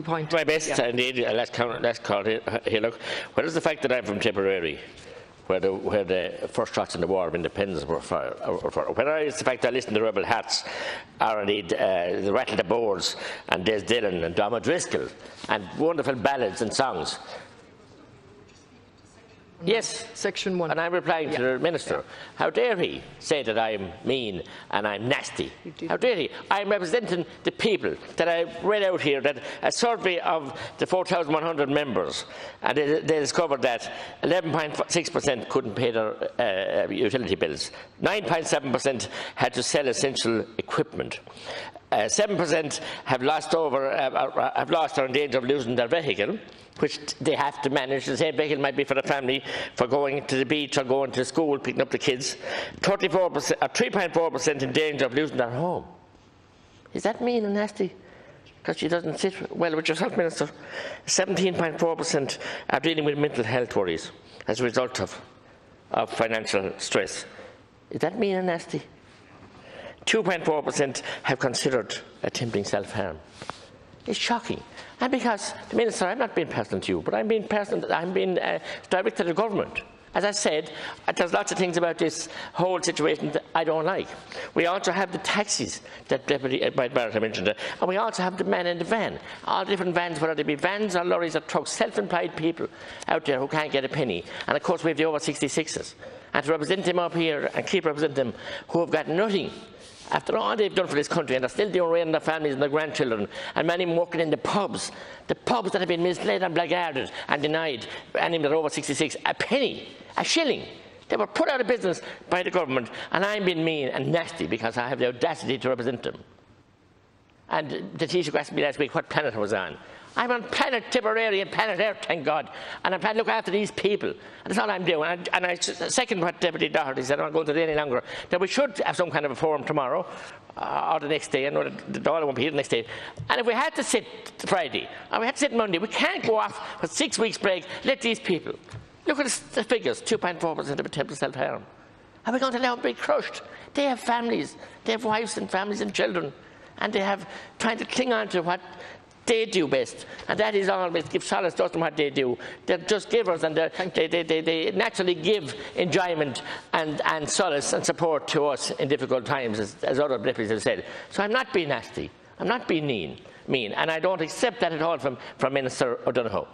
the point. My best, yeah. indeed. Uh, let's, count, let's call it here. Look, what is the fact that I'm from Tipperary? Where the, where the, first shots in the War of Independence were for, whether it's the fact that I listen to Rebel Hats, or indeed uh, the Rattle the Boards, and Des Dillon, and Dom Driscoll, and wonderful ballads and songs. Yes. Section 1. And I'm replying yeah. to the Minister. Yeah. How dare he say that I'm mean and I'm nasty? How dare he? I'm representing the people that I read out here, that a survey of the 4,100 members, and they, they discovered that 11.6% couldn't pay their uh, utility bills. 9.7% had to sell essential equipment. Uh, 7% have lost over, uh, uh, have lost or in danger of losing their vehicle which they have to manage. The same vehicle might be for the family for going to the beach or going to school, picking up the kids. 34%, or 3.4% in danger of losing their home. Is that mean and nasty? Because she doesn't sit well with yourself, Minister. 17.4% are dealing with mental health worries as a result of, of financial stress. Is that mean and nasty? 2.4% have considered attempting self-harm. It's shocking. And because, Minister, I'm not being personal to you, but I'm being personal, I'm being uh, direct to the government. As I said, uh, there's lots of things about this whole situation that I don't like. We also have the taxis that Deputy uh, Barrett mentioned, and we also have the man in the van. All different vans, whether they be vans or lorries or trucks, self-employed people out there who can't get a penny. And of course we have the over 66s. And to represent them up here and keep representing them who have got nothing after all they've done for this country, and they're still doing right in their families and their grandchildren, and many working in the pubs, the pubs that have been misled and blackguarded and denied any that are over 66 a penny, a shilling. They were put out of business by the government, and I'm being mean and nasty because I have the audacity to represent them. And the Taoiseach asked me last week what planet I was on. I'm on planet Tipperary and planet Earth, thank God. And I'm trying to look after these people. And that's all I'm doing. And, and I second what Deputy Doherty said, I'm not going to do any longer, that we should have some kind of a forum tomorrow uh, or the next day. I know the Dáil won't be here the next day. And if we had to sit Friday, or we had to sit Monday, we can't go off for six weeks break, let these people. Look at the figures, 2.4% of attempted self-harm. Are we going to allow them be crushed? They have families, they have wives and families and children, and they have trying to cling on to what they do best. And that is always give solace to them what they do. They're just givers and uh, they, they, they, they, naturally give enjoyment and, and solace and support to us in difficult times, as, as other deputies have said. So I'm not being nasty. I'm not being mean, mean. And I don't accept that at all from, from Minister O'Donoghue.